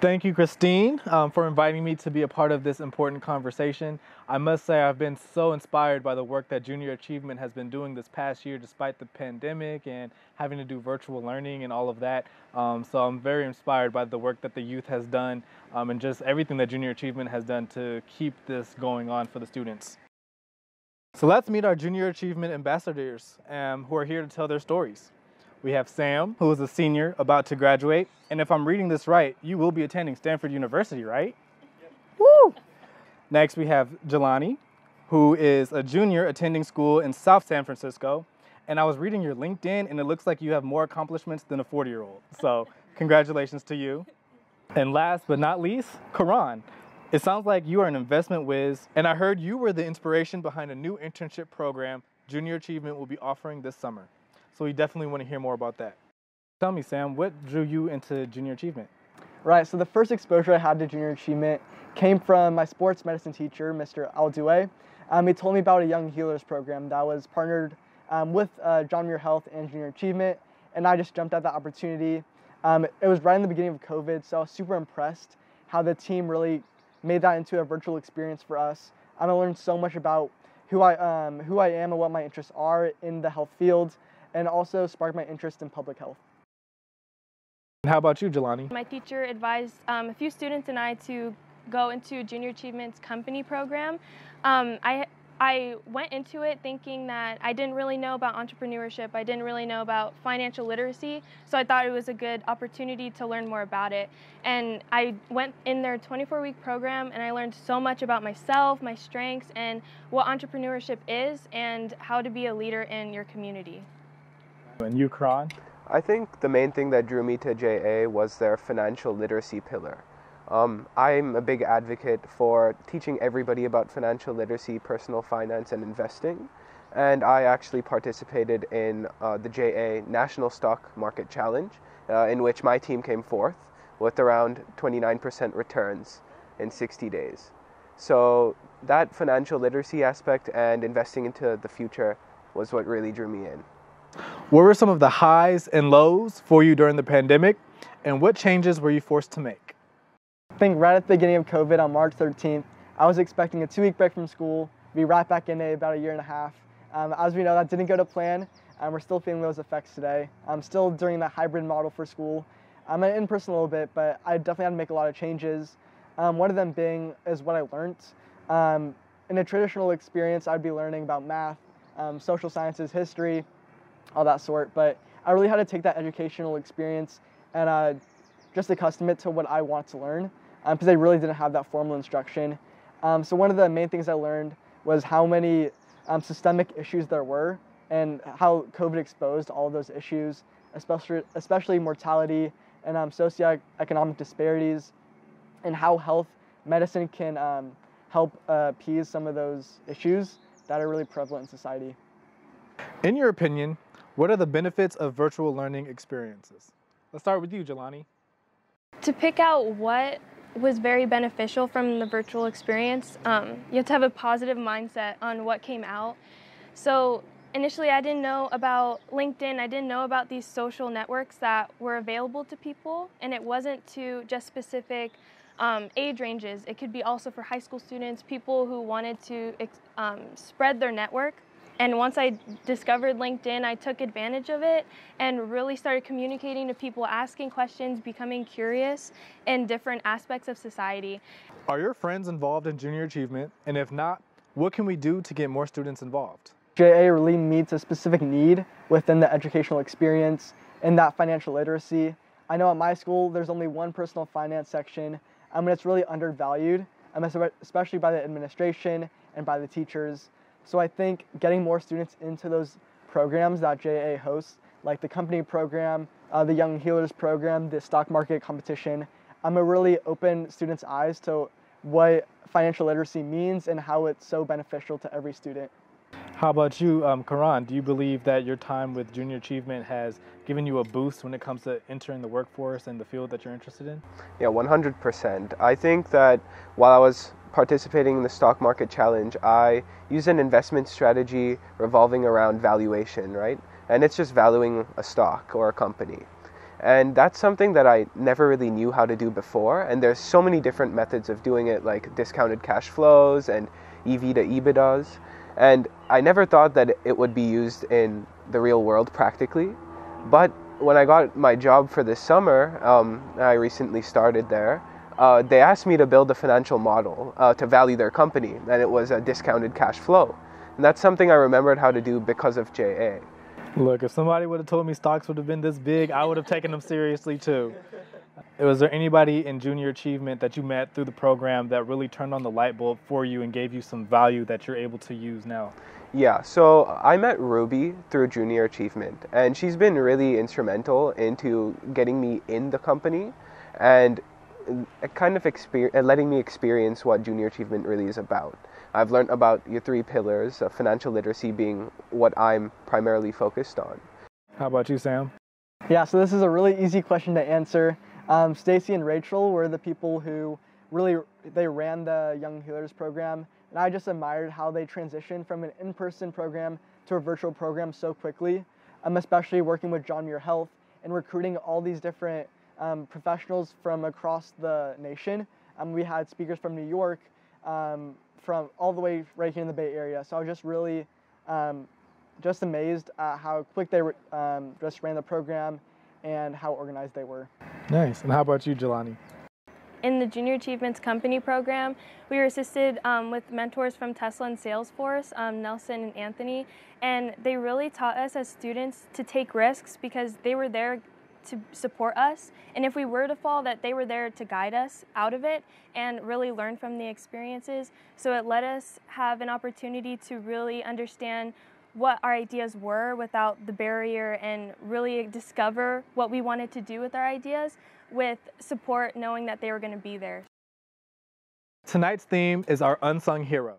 Thank you, Christine, um, for inviting me to be a part of this important conversation. I must say, I've been so inspired by the work that Junior Achievement has been doing this past year, despite the pandemic and having to do virtual learning and all of that. Um, so I'm very inspired by the work that the youth has done um, and just everything that Junior Achievement has done to keep this going on for the students. So let's meet our Junior Achievement ambassadors um, who are here to tell their stories. We have Sam, who is a senior about to graduate. And if I'm reading this right, you will be attending Stanford University, right? Yep. Woo! Next, we have Ja'Lani, who is a junior attending school in South San Francisco. And I was reading your LinkedIn, and it looks like you have more accomplishments than a 40 year old. So, congratulations to you. And last but not least, Karan. It sounds like you are an investment whiz, and I heard you were the inspiration behind a new internship program Junior Achievement will be offering this summer. So we definitely want to hear more about that. Tell me, Sam, what drew you into Junior Achievement? Right, so the first exposure I had to Junior Achievement came from my sports medicine teacher, Mr. Aldue. Um, he told me about a Young Healers program that was partnered um, with uh, John Muir Health and Junior Achievement, and I just jumped at that opportunity. Um, it was right in the beginning of COVID, so I was super impressed how the team really made that into a virtual experience for us. And I learned so much about who I, um, who I am and what my interests are in the health field, and also sparked my interest in public health. And how about you, Ja'Lani? My teacher advised um, a few students and I to go into Junior Achievements Company Program. Um, I I went into it thinking that I didn't really know about entrepreneurship. I didn't really know about financial literacy. So I thought it was a good opportunity to learn more about it. And I went in their 24 week program and I learned so much about myself, my strengths, and what entrepreneurship is and how to be a leader in your community. And you, Karan? I think the main thing that drew me to JA was their financial literacy pillar. Um, I'm a big advocate for teaching everybody about financial literacy, personal finance, and investing. And I actually participated in uh, the JA National Stock Market Challenge, uh, in which my team came fourth with around 29% returns in 60 days. So that financial literacy aspect and investing into the future was what really drew me in. What were some of the highs and lows for you during the pandemic, and what changes were you forced to make? I think right at the beginning of COVID on March 13th, I was expecting a two week break from school, be right back in it about a year and a half. Um, as we know, that didn't go to plan. and we're still feeling those effects today. I'm still doing the hybrid model for school. I'm in person a little bit, but I definitely had to make a lot of changes. Um, one of them being is what I learned. Um, in a traditional experience, I'd be learning about math, um, social sciences, history, all that sort. But I really had to take that educational experience and uh, just accustom it to what I want to learn because um, I really didn't have that formal instruction. Um, so one of the main things I learned was how many um, systemic issues there were and how COVID exposed all of those issues, especially, especially mortality and um, socioeconomic disparities, and how health medicine can um, help uh, appease some of those issues that are really prevalent in society. In your opinion, what are the benefits of virtual learning experiences? Let's start with you, Ja'Lani. To pick out what was very beneficial from the virtual experience, um, you have to have a positive mindset on what came out. So initially I didn't know about LinkedIn, I didn't know about these social networks that were available to people and it wasn't to just specific um, age ranges. It could be also for high school students, people who wanted to um, spread their network. And once I discovered LinkedIn, I took advantage of it and really started communicating to people, asking questions, becoming curious in different aspects of society. Are your friends involved in junior achievement? And if not, what can we do to get more students involved? JA really meets a specific need within the educational experience and that financial literacy. I know at my school there's only one personal finance section, um, I mean, it's really undervalued, um, especially by the administration and by the teachers. So I think getting more students into those programs that JA hosts, like the company program, uh, the Young Healers program, the stock market competition, I'm gonna really open students' eyes to what financial literacy means and how it's so beneficial to every student. How about you, um, Karan? Do you believe that your time with Junior Achievement has given you a boost when it comes to entering the workforce and the field that you're interested in? Yeah, 100%. I think that while I was participating in the stock market challenge, I use an investment strategy revolving around valuation, right? And it's just valuing a stock or a company. And that's something that I never really knew how to do before. And there's so many different methods of doing it, like discounted cash flows and EV to EBITDAs. And I never thought that it would be used in the real world practically. But when I got my job for this summer, um, I recently started there. Uh, they asked me to build a financial model uh, to value their company, and it was a discounted cash flow. And that's something I remembered how to do because of JA. Look, if somebody would have told me stocks would have been this big, I would have taken them seriously too. Was there anybody in junior achievement that you met through the program that really turned on the light bulb for you and gave you some value that you're able to use now? Yeah, so I met Ruby through junior achievement, and she's been really instrumental into getting me in the company and kind of exper- letting me experience what junior achievement really is about. I've learned about your three pillars, of financial literacy being what I'm primarily focused on. How about you, Sam? Yeah, so this is a really easy question to answer. Um, Stacy and Rachel were the people who really they ran the Young Healers program, and I just admired how they transitioned from an in-person program to a virtual program so quickly. I'm um, especially working with John Muir Health and recruiting all these different um, professionals from across the nation. Um, we had speakers from New York, um, from all the way right here in the Bay Area. So I was just really um, just amazed at how quick they um, just ran the program and how organized they were. Nice. And how about you, Ja'Lani? In the Junior Achievements Company program, we were assisted um, with mentors from Tesla and Salesforce, um, Nelson and Anthony, and they really taught us as students to take risks because they were there to support us. And if we were to fall, that they were there to guide us out of it and really learn from the experiences. So it let us have an opportunity to really understand what our ideas were without the barrier and really discover what we wanted to do with our ideas with support knowing that they were going to be there. Tonight's theme is our unsung heroes.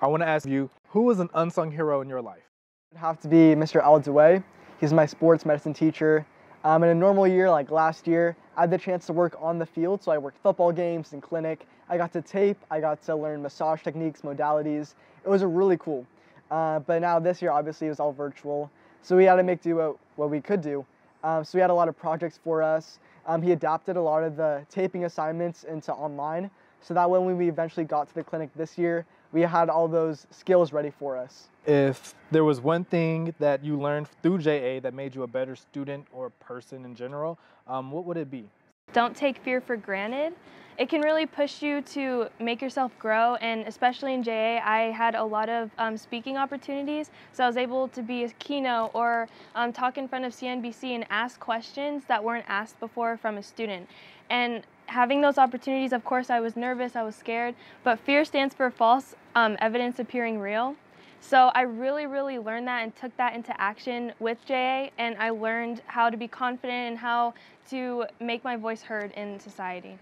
I want to ask you, who was an unsung hero in your life? It'd have to be Mr. Al Dewey. He's my sports medicine teacher. Um, in a normal year, like last year, I had the chance to work on the field, so I worked football games and clinic. I got to tape, I got to learn massage techniques, modalities. It was really cool. Uh, but now this year, obviously, it was all virtual, so we had to make do what, what we could do. Um, so we had a lot of projects for us. Um, he adapted a lot of the taping assignments into online, so that when we eventually got to the clinic this year, we had all those skills ready for us. If there was one thing that you learned through JA that made you a better student or person in general, um, what would it be? Don't take fear for granted. It can really push you to make yourself grow, and especially in JA, I had a lot of um, speaking opportunities. So I was able to be a keynote or um, talk in front of CNBC and ask questions that weren't asked before from a student. And having those opportunities, of course, I was nervous, I was scared, but fear stands for false um, evidence appearing real. So I really, really learned that and took that into action with JA, and I learned how to be confident and how to make my voice heard in society.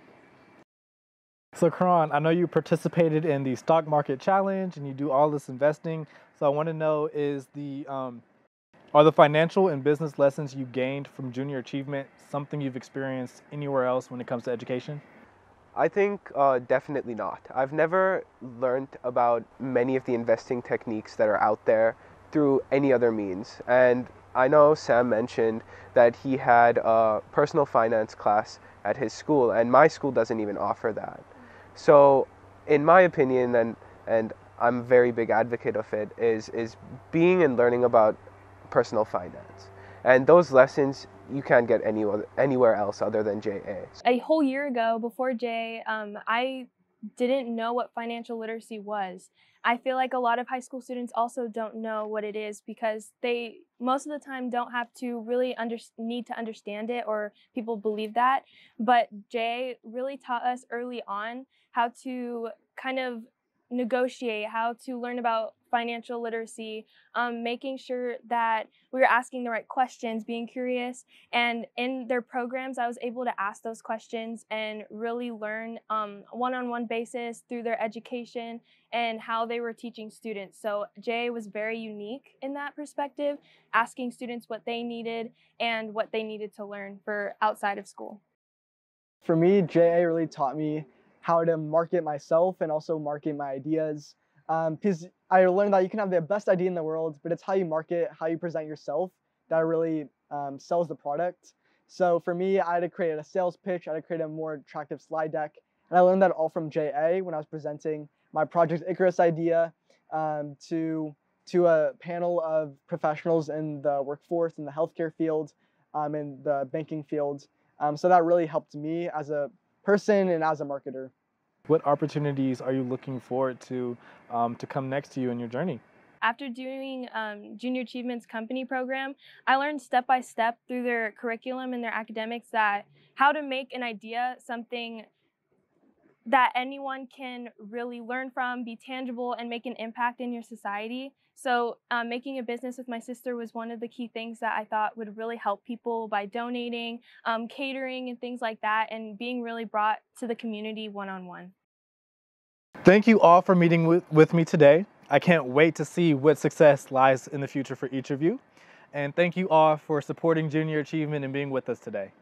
So, Karan, I know you participated in the stock market challenge and you do all this investing. So, I want to know is the um, are the financial and business lessons you gained from junior achievement something you've experienced anywhere else when it comes to education? I think uh, definitely not. I've never learned about many of the investing techniques that are out there through any other means. And I know Sam mentioned that he had a personal finance class at his school, and my school doesn't even offer that. So, in my opinion, and and I'm a very big advocate of it, is is being and learning about personal finance. And those lessons you can't get anywhere, anywhere else other than JA. A whole year ago, before JA, um, I didn't know what financial literacy was. I feel like a lot of high school students also don't know what it is because they most of the time don't have to really under, need to understand it or people believe that. But Jay really taught us early on how to kind of negotiate, how to learn about financial literacy, um, making sure that we were asking the right questions, being curious. And in their programs, I was able to ask those questions and really learn one on one basis through their education and how they were teaching students. So Jay was very unique in that perspective, asking students what they needed and what they needed to learn for outside of school. For me, JA really taught me how to market myself and also market my ideas. Um, because I learned that you can have the best idea in the world, but it's how you market, how you present yourself that really um, sells the product. So for me, I had to create a sales pitch, I had to create a more attractive slide deck. And I learned that all from JA when I was presenting my Project Icarus idea um, to, to a panel of professionals in the workforce, in the healthcare field, um, in the banking field. Um, so that really helped me as a person and as a marketer. What opportunities are you looking forward to um, to come next to you in your journey? After doing um, Junior Achievements Company Program, I learned step by step through their curriculum and their academics that how to make an idea something that anyone can really learn from, be tangible, and make an impact in your society. So, um, making a business with my sister was one of the key things that I thought would really help people by donating, um, catering, and things like that, and being really brought to the community one on one. Thank you all for meeting with, with me today. I can't wait to see what success lies in the future for each of you. And thank you all for supporting Junior Achievement and being with us today.